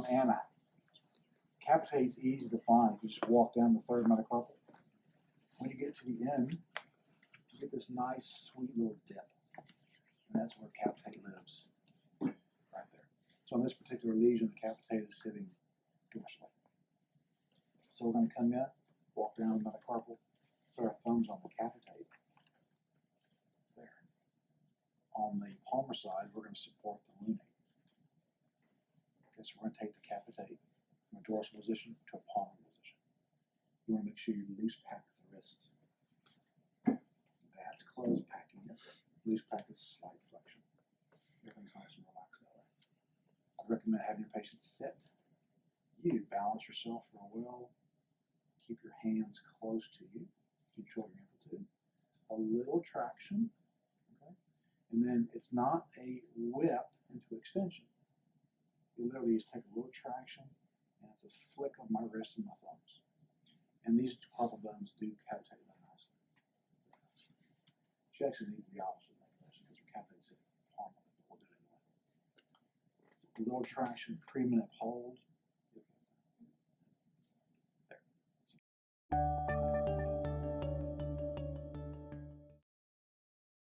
on AMAC. Capitate's easy to find if you just walk down the third metacarpal. When you get to the end, you get this nice, sweet little dip. And that's where capitate lives, right there. So on this particular lesion, the capitate is sitting dorsally. So we're gonna come in, walk down the metacarpal, put our thumbs on the capitate. There. On the palmar side, we're gonna support the lunate. Okay, so we're gonna take the capitate from a dorsal position to a palmar position. You wanna make sure you loose pack the wrist. That's closed packing it. Loose pack is slight flexion. Everything's nice and relaxed that way. I recommend having your patient sit. You balance yourself real well. Keep your hands close to you. Control your amplitude. A little traction. Okay. And then it's not a whip into extension. You literally just take a little traction and it's a flick of my wrist and my thumbs. And these carpal bones do cavitate nicely. She actually needs the opposite manipulation because her capitate's in palm, but we'll do it anyway. A little traction, pre-minute hold,